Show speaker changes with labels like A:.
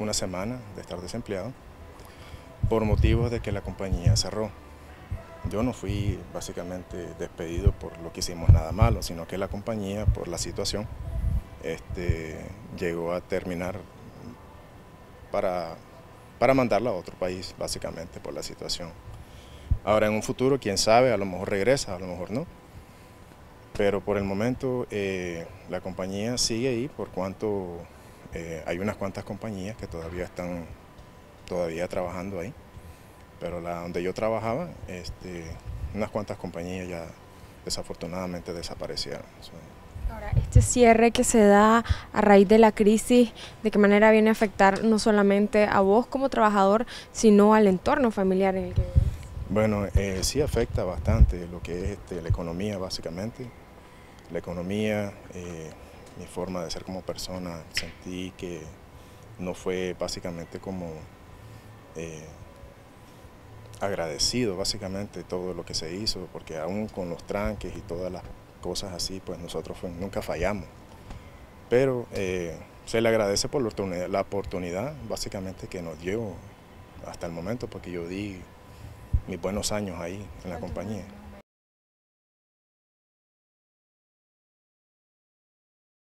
A: una semana de estar desempleado por motivos de que la compañía cerró. Yo no fui básicamente despedido por lo que hicimos nada malo, sino que la compañía, por la situación, este, llegó a terminar para, para mandarla a otro país, básicamente por la situación. Ahora en un futuro, quién sabe, a lo mejor regresa, a lo mejor no. Pero por el momento eh, la compañía sigue ahí por cuanto eh, hay unas cuantas compañías que todavía están todavía trabajando ahí. Pero la donde yo trabajaba, este, unas cuantas compañías ya desafortunadamente desaparecieron.
B: Ahora, este cierre que se da a raíz de la crisis, ¿de qué manera viene a afectar no solamente a vos como trabajador, sino al entorno familiar en el que
A: Bueno, eh, sí afecta bastante lo que es este, la economía básicamente. La economía, eh, mi forma de ser como persona, sentí que no fue básicamente como eh, agradecido básicamente todo lo que se hizo, porque aún con los tranques y todas las cosas así, pues nosotros nunca fallamos. Pero eh, se le agradece por la oportunidad, la oportunidad básicamente que nos dio hasta el momento, porque yo di mis buenos años ahí en la compañía.